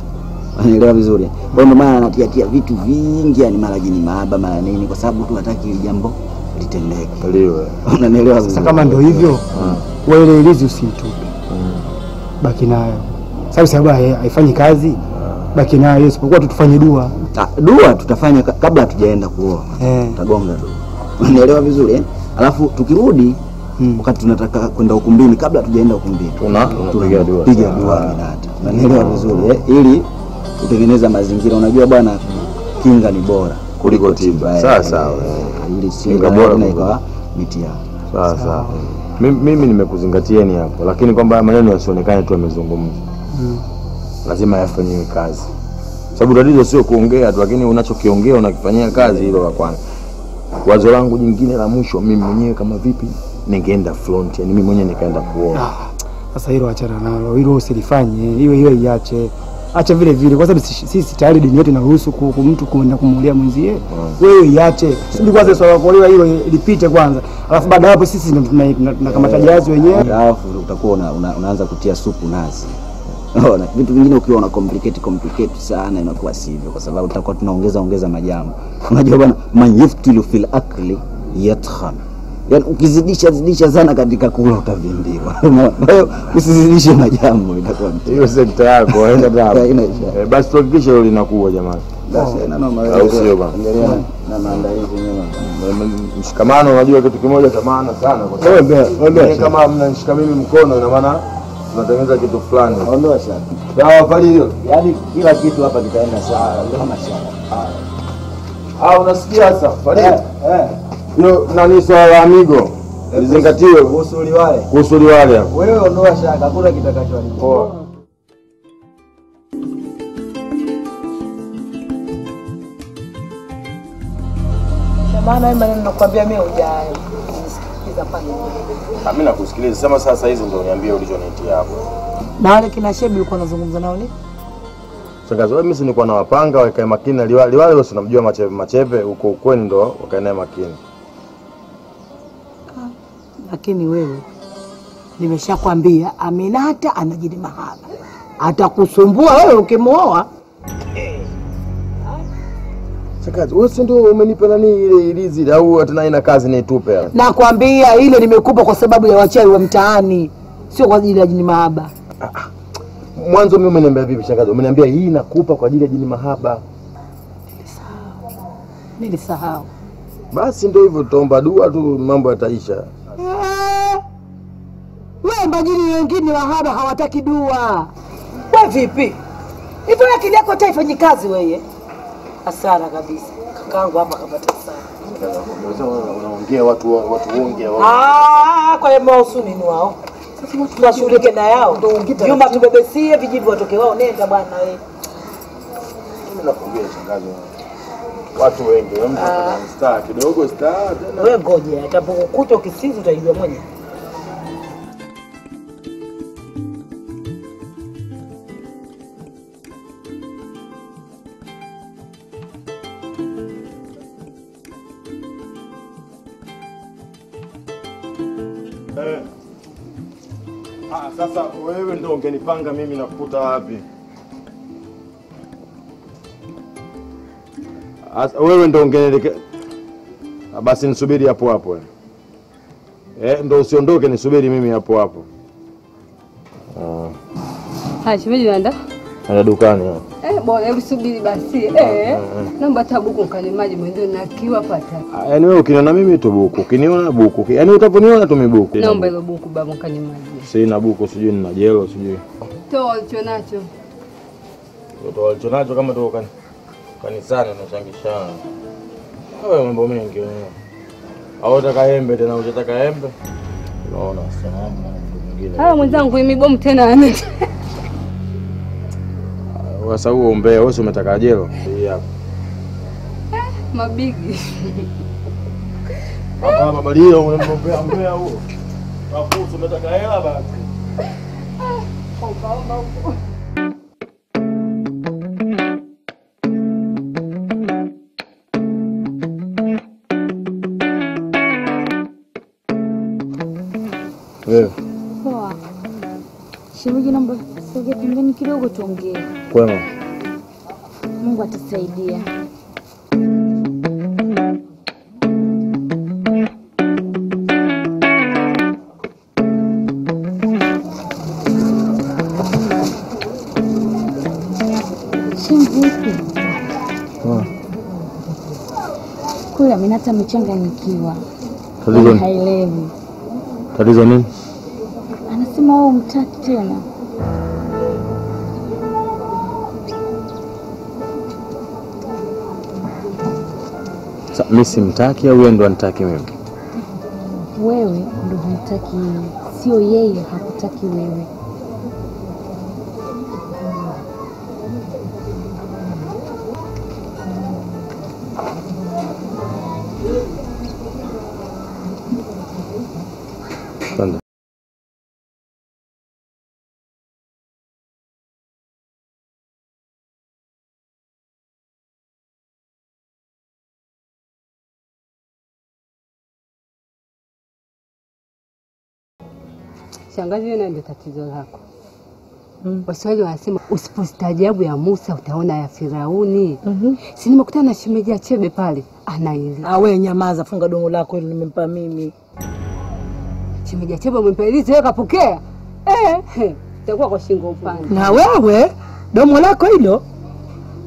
Unaelewa vizuri? Kwa hiyo maana anatiatia vitu vingi yani mara jini maaba mara nini kwa sababu tu hataki hili jambo litendeke. Unanielewa Sasa vizuri? kama ndio hivyo, wewe ile ilizi usimtupe. Baki nayo. Sababu sababu haifanyi kazi. Baki nayo isipokuwa tu tufanye dua. Dua tutafanya kabla hatujaenda kuoa. Eh. Tutagonga dua. Unanielewa vizuri eh? Alafu tukirudi Hmm. wakati tunataka kwenda ukumbini kabla hatujaenda ukumbini Tuna tunapiga dua. piga dua Aminata. Unanielewa vizuri eh? Ili kutengeneza mazingira. Unajua bwana, kinga ni bora Kuliko tiba. eh, Sawa sawa. eh, Ili Kinga bora ikawa mitihani. Sawa sawa. Mimi, nimekuzingatia nimekuzingatieni hapo, lakini kwamba maneno yasionekane tu yamezungumzwa, Mm. lazima yafanyiwe kazi, sababu tatizo sio kuongea tu, lakini unachokiongea unakifanyia kazi. Hilo la kwanza. Wazo langu jingine la mwisho, mimi mwenyewe kama vipi, ningeenda front, yani mimi mwenyewe nikaenda kuona. Sasa hilo achana nalo, hilo usilifanye, hiyo hiyo iache, acha vile vile, kwa sababu sisi si tayari dini yetu inaruhusu mtu kuenda kumuulia mwenzie. Wewe iache, subiri kwanza swala la kuolewa hilo lipite kwanza, alafu baada hapo sisi tunakamata jazi wenyewe. Alafu utakuwa una, una, unaanza kutia supu nazi. Unaona, vitu vingine ukiwa una complicate complicate sana inakuwa sivyo, kwa sababu tutakuwa tunaongeza ongeza majambo. Unajua bwana, man yuftilu fil akli yatkham, yaani ukizidisha zidisha sana katika kula utavimbiwa. Kwa hiyo usizidishe majambo, itakuwa hiyo sekta yako haina tabu. Eh, basi tuhakikishe hilo linakuwa jamani, au sio bwana? endelea na- na maandalizi mema. Mshikamano, unajua kitu kimoja cha maana sana, kwa sababu ondoa ondoa, kama mnanishika mimi mkono, ina maana tunatengeneza kitu fulani. Ondoa shaka. Sawa, fali hiyo. Yaani kila kitu hapa kitaenda sawa kama shaka. Ah, unasikia sasa? Fali. Eh, Hiyo nani swala la amigo lizingatiwe kuhusu liwale. kuhusu liwale hapo. Wewe ondoa shaka, hakuna kitakachoharibika. Poa. Maana mimi maneno nakwambia mimi pale. Ah, Mimi nakusikiliza. Sema sasa hizi ndio niambie ulichonitia hapo. Na wale kina Shebi ulikuwa unazungumza nao ni? Shangazi, wewe mimi si nilikuwa nawapanga wakae makini na liwale. Liwale wewe si unamjua machepe machepe huko ukweni ndo wakae naye makini. Lakini wewe nimeshakwambia Aminata anajidi mahaba. Atakusumbua wewe ukimwoa. Chakazi, wewe si ndio umenipa nani ile ilizi au hata naye na kazi nitupe. Nakwambia ile nimekupa kwa sababu ya wachawi wa mtaani, sio kwa ajili ya jini mahaba. Mwanzo mimi umeniambia vipi shangazi? Umeniambia hii nakupa kwa ajili ya jini mahaba. Nilisahau. Basi ndio hivyo, tutaomba dua tu, mambo yataisha. Wewe majini wengine wahaba hawataki dua. We vipi? Hivyo akili yako hata ifanyi kazi weye? Hasara kabisa. Kakaangu hapa kapata hasara. Unaongea watu watu wonge wao. Ah, kwa hiyo mausu nini wao? Tunashughulike na yao. Juma tubebesie vijivu watoke wao nenda bwana wewe. Mimi nakwambia shangazi. Watu wengi, mtu Ah. ana star kidogo star. Wewe ngoja, atapokukuta ukisizi utajua mwenyewe. Sasa wewe ndio ungenipanga mimi nakukuta wapi? Asa, wewe ndio ungenielekea. Ah, Basi nisubiri hapo hapo. eh. Eh, ndio usiondoke nisubiri mimi hapo hapo. Ah, shemeji naenda. naenda dukani. eh. Bwana, hebu subiri basi. Eh, naomba hata buku mkale maji mwendo na kiwa pata. Ah, Yaani wewe ukiniona mimi tu buku, ukiniona buku. Yaani utaponiona tu mibuku. Naomba hilo buku baba mkale maji. Sina buku, sijui nina jelo, sijui. Toa ulicho nacho. Watu walichonacho kama tuko kan kanisani unachangishana. Wewe mambo mengi wewe. Au utaka embe tena unataka embe? Unaona salamu mambo mwingine. Ah, mwenzangu, imibomu tena. Sasa huo umbea wewe umetaka jelo? Hii hapa. Mabigi. Hapa baba leo unamwombea mbea huo. Afu umetaka hela basi. Omba omba huko. Kidogo tuongee. kwema. Mungu atusaidia. Minata vipi? Kule Aminata amechanganyikiwa, Tatizo nini? haelewi. Tatizo nini? Anasema wewe umtaki tena. Sa, mimi simtaki au yeye ndo anitaki mimi? Wewe ndo humtaki. sio yeye hakutaki wewe. Shangazi, hiyo nayo ndio tatizo lako. Mm. Waswahili wanasema usipostaajabu ya Musa utaona ya Firauni. mm -hmm. Si nimekutana na shemeji ya Chebe pale, anaili. Ah, wewe nyamaza, funga domo lako ili nimempa mimi. Shemeji ya Chebe umempa ili wewe kapokea? Eh, eh, itakuwa kwa shingo upande. Na wewe domo lako hilo,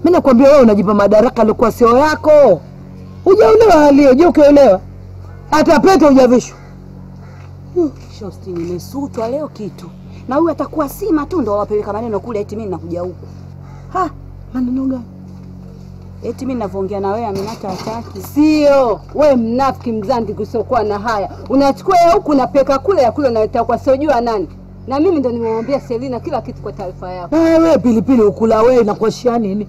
mimi nakwambia wewe unajipa madaraka alikuwa sio yako. Hujaolewa halio, je, ukiolewa hata pete hujavishwa. Shosti, nimesutwa leo kitu na huyu atakuwa sima tu ndo wapeleka maneno kule, eti mimi nakuja huku. Ha, maneno gani? Eti mimi ninavyoongea na wewe Aminata hataki. Sio we mnafiki mzandi kusiokuwa na haya, unachukua ya huku unapeka kule, ya kule unaleta kwa siojua nani. Na mimi ndo nimemwambia Selina kila kitu kwa taarifa yako. Wewe pilipili ukula wewe nakuashia nini?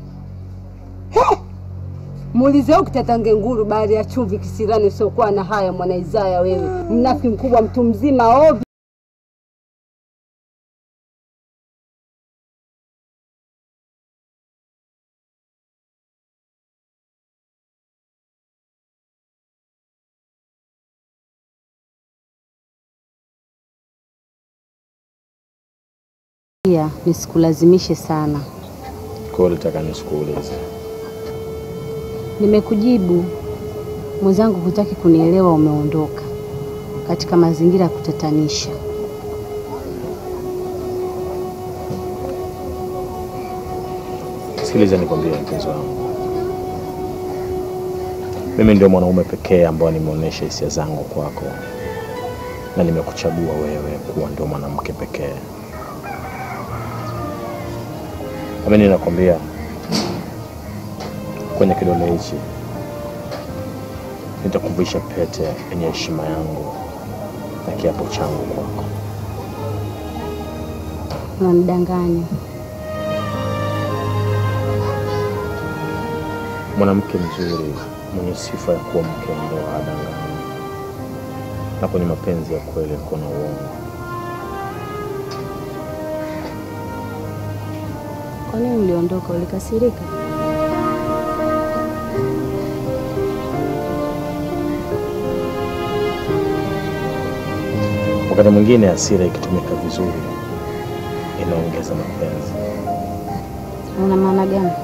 Muulize huyu kitatange nguru bahari ya chumvi kisirani, usiokuwa na haya, mwana Isaya wewe, mnafiki mkubwa, mtu mzima ovyo. Pia nisikulazimishe sana. Kwa hiyo ulitaka nisikuulize. Nimekujibu mwenzangu, hutaki kunielewa, umeondoka katika mazingira ya kutatanisha. Sikiliza nikwambie, mpenzi wangu, mimi ndio mwanaume pekee ambao nimeonyesha hisia zangu kwako, na nimekuchagua wewe kuwa ndio mwanamke pekee. Amini nakwambia, kwenye kidole hichi nitakuvisha pete yenye heshima yangu na kiapo changu kwako. Unanidanganya. Mwanamke mzuri mwenye sifa ya kuwa mke wa ndoa adanganya, na kwenye mapenzi ya kweli kuna uongo. Kwa nini uliondoka? Ulikasirika? Wakati mwingine hasira ikitumika vizuri inaongeza mapenzi. Una maana gani?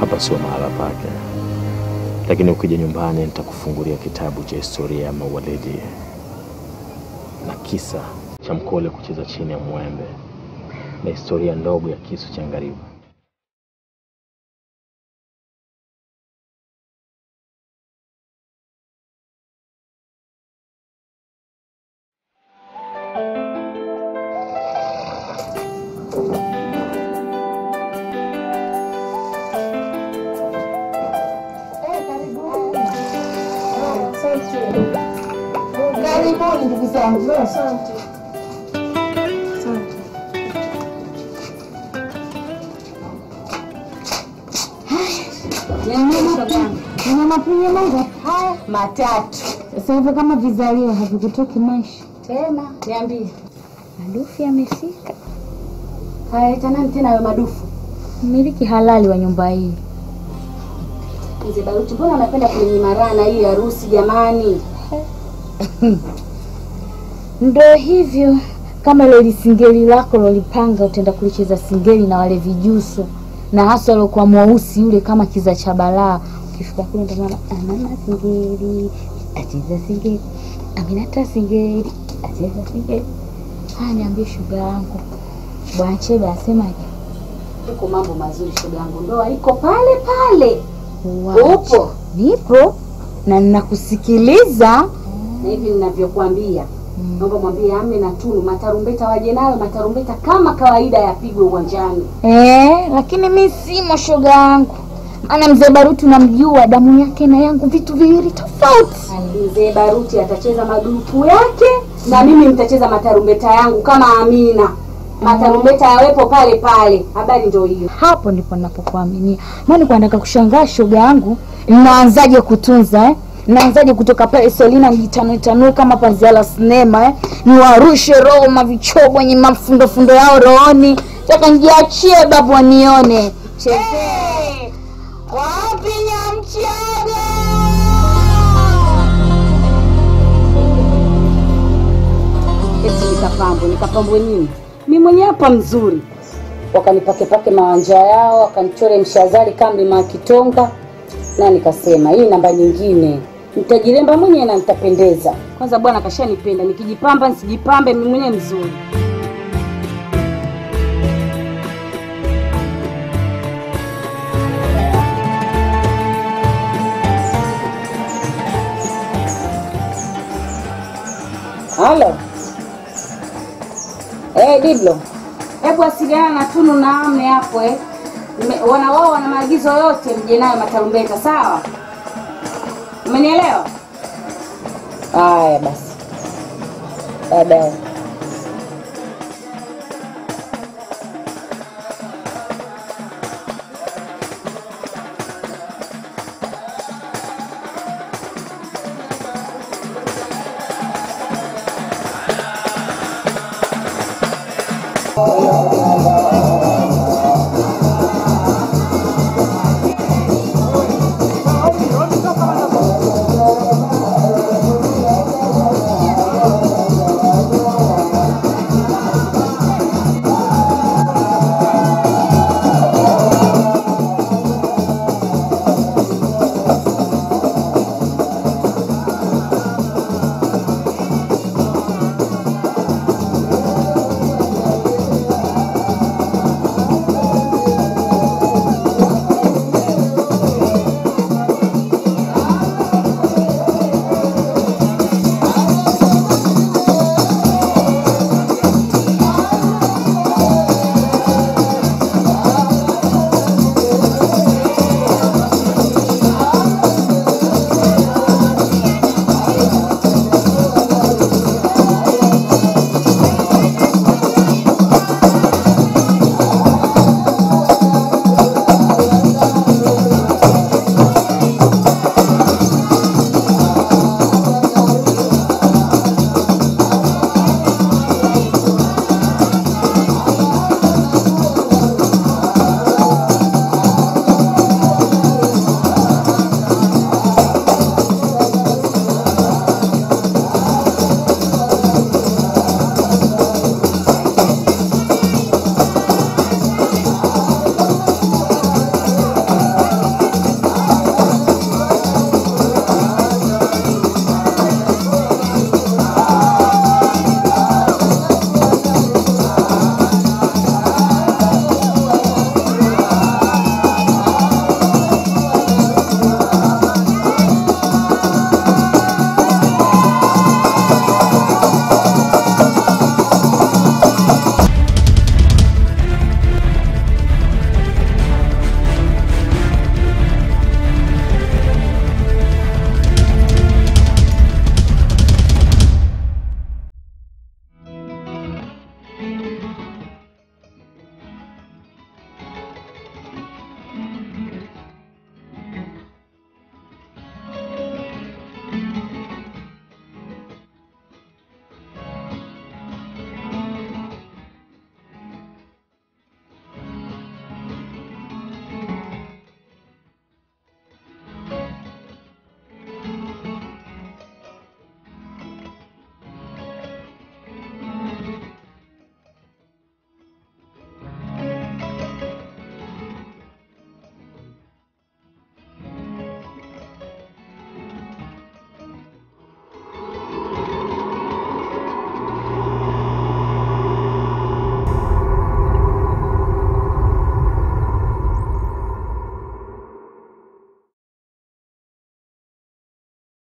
Hapa sio mahala pake, lakini ukija nyumbani nitakufungulia kitabu cha historia ya mawalidi na kisa cha mkole kucheza chini ya mwembe na historia ndogo ya kisu cha ngariba. Hivyo kama vizalio havikutoki maisha tena, niambie. Madufu yamefika. Haya, ita nani tena hayo madufu? Mmiliki halali wa nyumba hii. Mzee Baruti, mbona anapenda kunyima raha na hii harusi jamani? Ndo hivyo, kama leli singeli lako lolipanga, utaenda kulicheza singeli na wale vijuso, na hasa aliokuwa mweusi yule kama kiza cha balaa. Ukifika kule ndo maana ana singeli acheza singeli, Aminata singeli acheza singeli. Haya, niambie shuga yangu, bwana Chebe asemaje? Iko mambo mazuri shoga yangu, ndoa iko pale pale. Upo? Nipo na ninakusikiliza. Na hivi ninavyokuambia, naomba mwambie Ame na Tunu matarumbeta waje nayo, matarumbeta kama kawaida yapigwe uwanjani. Eh, lakini mi simo shoga yangu. Maana mzee Baruti unamjua, damu yake na yangu vitu viwili tofauti. Mzee Baruti atacheza madufu yake na mimi nitacheza matarumbeta yangu kama Amina. Matarumbeta yawepo pale pale. Habari ndio hiyo. Hapo ndipo ninapokuaminia, Maana nilikuwa nataka kushangaa shoga yangu, naanzaje kutunza eh? Naanzaje kutoka pale Selina nijitanue tanue kama pazia la sinema eh? Niwarushe roho mavichobo wenye mafundo fundo yao rohoni. Taka nijiachie babu wanione. Chezee. Wapi? Eti nikapambwe, nikapambwe nini? Mi mwenyewe hapa mzuri. Wakanipakepake mawanja yao, wakanichore mshazari kambi makitonga, na nikasema hii namba nyingine nitajiremba mwenyewe na nitapendeza. Kwanza bwana kashanipenda, nikijipamba nisijipambe, mimi mwenyewe mzuri. Halo. Eh, Diblo. Hebu wasiliana na Tunu na Amne hapo eh. Wana wao wana maagizo yote mje nayo matarumbeta, sawa? Umenielewa? Haya basi. Baadaye.